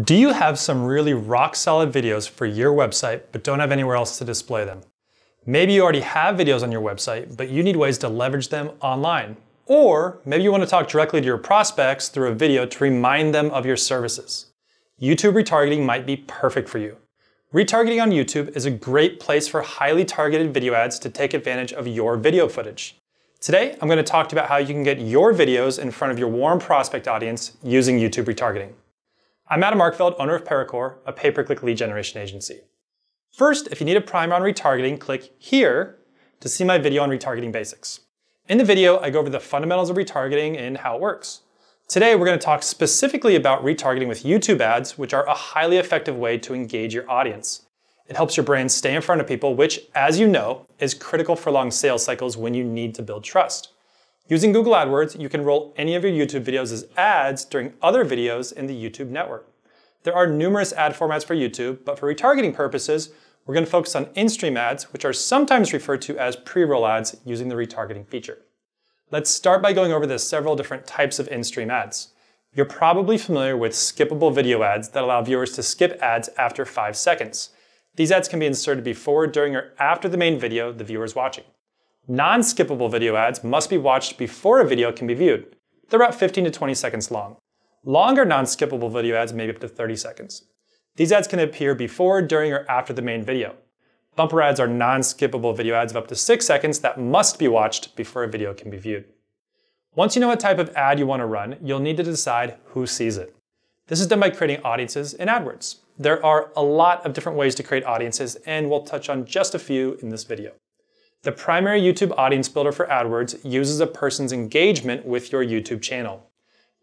Do you have some really rock solid videos for your website but don't have anywhere else to display them? Maybe you already have videos on your website, but you need ways to leverage them online. Or maybe you want to talk directly to your prospects through a video to remind them of your services. YouTube retargeting might be perfect for you. Retargeting on YouTube is a great place for highly targeted video ads to take advantage of your video footage. Today, I'm going to talk to you about how you can get your videos in front of your warm prospect audience using YouTube retargeting. I'm Adam Markfeld, owner of Paracore, a pay-per-click lead generation agency. First, if you need a primer on retargeting, click here to see my video on retargeting basics. In the video, I go over the fundamentals of retargeting and how it works. Today, we're going to talk specifically about retargeting with YouTube ads, which are a highly effective way to engage your audience. It helps your brand stay in front of people, which, as you know, is critical for long sales cycles when you need to build trust. Using Google AdWords, you can roll any of your YouTube videos as ads during other videos in the YouTube network. There are numerous ad formats for YouTube, but for retargeting purposes, we're going to focus on in-stream ads, which are sometimes referred to as pre-roll ads using the retargeting feature. Let's start by going over the several different types of in-stream ads. You're probably familiar with skippable video ads that allow viewers to skip ads after five seconds. These ads can be inserted before, during, or after the main video the viewer is watching. Non-skippable video ads must be watched before a video can be viewed. They're about 15 to 20 seconds long. Longer non-skippable video ads may be up to 30 seconds. These ads can appear before, during, or after the main video. Bumper ads are non-skippable video ads of up to 6 seconds that must be watched before a video can be viewed. Once you know what type of ad you want to run, you'll need to decide who sees it. This is done by creating audiences in AdWords. There are a lot of different ways to create audiences, and we'll touch on just a few in this video. The primary YouTube audience builder for AdWords uses a person's engagement with your YouTube channel.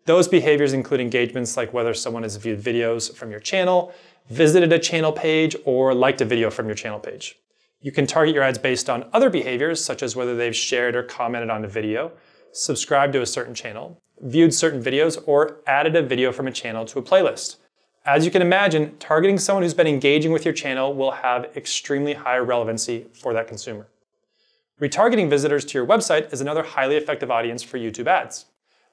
Those behaviors include engagements like whether someone has viewed videos from your channel, visited a channel page, or liked a video from your channel page. You can target your ads based on other behaviors, such as whether they've shared or commented on a video, subscribed to a certain channel, viewed certain videos, or added a video from a channel to a playlist. As you can imagine, targeting someone who's been engaging with your channel will have extremely high relevancy for that consumer. Retargeting visitors to your website is another highly effective audience for YouTube ads.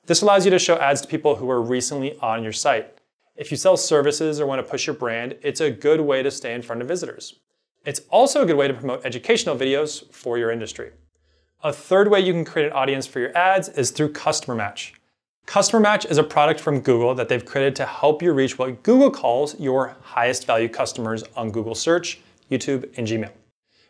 This allows you to show ads to people who are recently on your site. If you sell services or want to push your brand, it's a good way to stay in front of visitors. It's also a good way to promote educational videos for your industry. A third way you can create an audience for your ads is through Customer Match. Customer Match is a product from Google that they've created to help you reach what Google calls your highest value customers on Google Search, YouTube, and Gmail.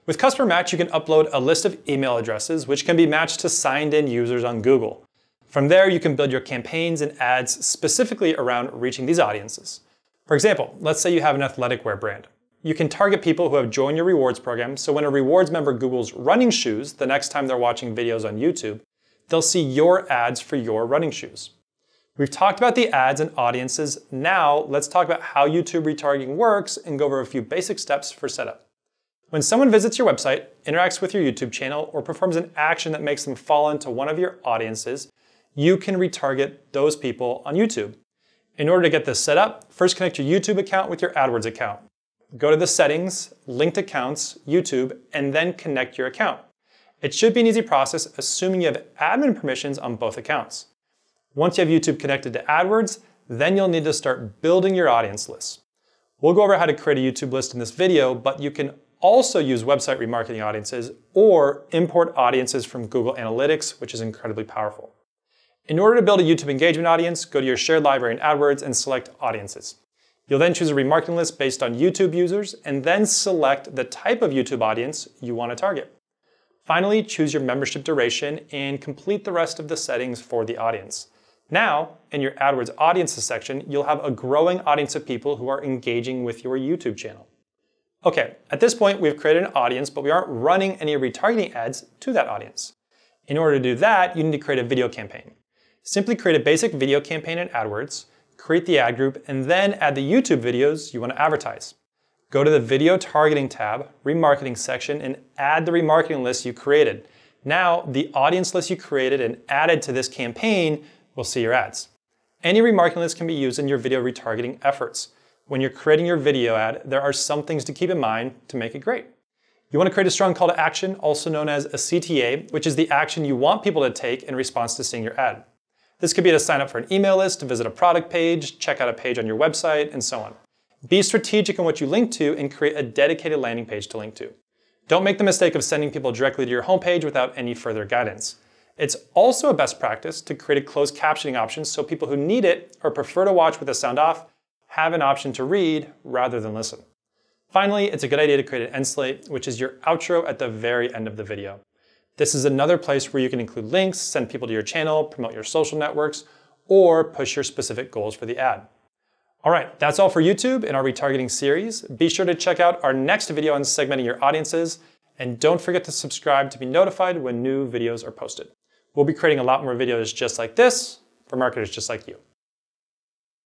With Customer Match, you can upload a list of email addresses which can be matched to signed in users on Google. From there, you can build your campaigns and ads specifically around reaching these audiences. For example, let's say you have an athletic wear brand. You can target people who have joined your rewards program, so when a rewards member Googles running shoes the next time they're watching videos on YouTube, they'll see your ads for your running shoes. We've talked about the ads and audiences. Now let's talk about how YouTube retargeting works and go over a few basic steps for setup. When someone visits your website, interacts with your YouTube channel, or performs an action that makes them fall into one of your audiences, you can retarget those people on YouTube. In order to get this set up, first connect your YouTube account with your AdWords account. Go to the settings, linked accounts, YouTube, and then connect your account. It should be an easy process assuming you have admin permissions on both accounts. Once you have YouTube connected to AdWords, then you'll need to start building your audience list. We'll go over how to create a YouTube list in this video, but you can also use website remarketing audiences or import audiences from Google Analytics, which is incredibly powerful. In order to build a YouTube engagement audience, go to your shared library in AdWords and select Audiences. You'll then choose a remarketing list based on YouTube users and then select the type of YouTube audience you want to target. Finally, choose your membership duration and complete the rest of the settings for the audience. Now, in your AdWords Audiences section, you'll have a growing audience of people who are engaging with your YouTube channel. Okay, at this point we've created an audience, but we aren't running any retargeting ads to that audience. In order to do that, you need to create a video campaign. Simply create a basic video campaign in AdWords, create the ad group, and then add the YouTube videos you want to advertise. Go to the Video Targeting tab, Remarketing section, and add the remarketing list you created. Now, the audience list you created and added to this campaign will see your ads. Any remarketing list can be used in your video retargeting efforts when you're creating your video ad, there are some things to keep in mind to make it great. You want to create a strong call to action, also known as a CTA, which is the action you want people to take in response to seeing your ad. This could be to sign up for an email list, to visit a product page, check out a page on your website, and so on. Be strategic in what you link to and create a dedicated landing page to link to. Don't make the mistake of sending people directly to your homepage without any further guidance. It's also a best practice to create a closed captioning option so people who need it or prefer to watch with the sound off have an option to read rather than listen. Finally, it's a good idea to create an end slate, which is your outro at the very end of the video. This is another place where you can include links, send people to your channel, promote your social networks, or push your specific goals for the ad. All right, that's all for YouTube in our retargeting series. Be sure to check out our next video on segmenting your audiences, and don't forget to subscribe to be notified when new videos are posted. We'll be creating a lot more videos just like this for marketers just like you.